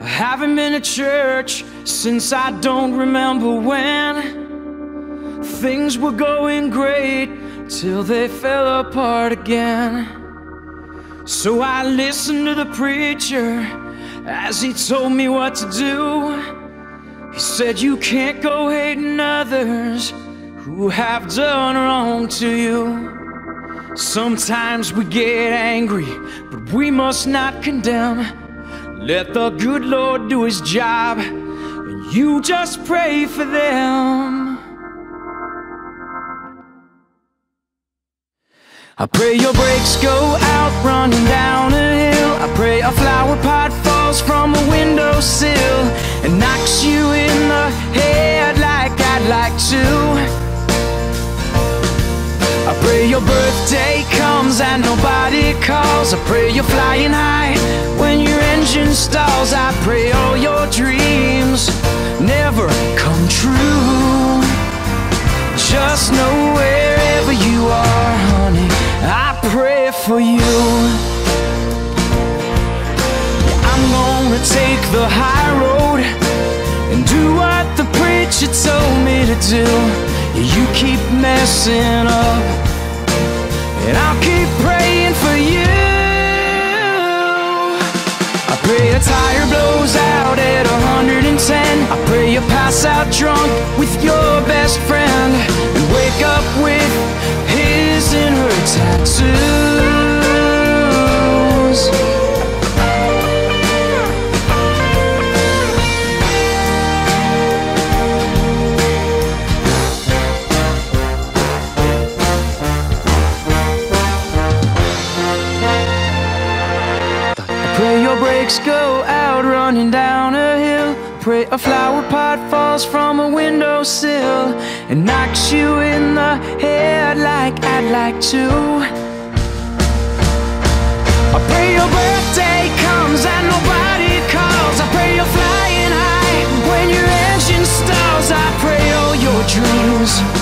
I haven't been to church since I don't remember when. Things were going great till they fell apart again. So I listened to the preacher as he told me what to do. He said, You can't go hating others who have done wrong to you. Sometimes we get angry, but we must not condemn. Let the good Lord do his job, and you just pray for them. I pray your brakes go out running down a hill. I pray a flower pot falls from a windowsill and knocks you in the head like I'd like to. I pray your birthday comes and nobody calls. I pray you're flying high stalls. I pray all your dreams never come true. Just know wherever you are, honey, I pray for you. I'm gonna take the high road and do what the preacher told me to do. You keep messing up, and I'll keep praying tire blows out at 110. I pray you pass out drunk with your best friend pray go out running down a hill. Pray a flower pot falls from a windowsill and knocks you in the head like I'd like to. I pray your birthday comes and nobody calls. I pray you're flying high when your engine stalls. I pray all your dreams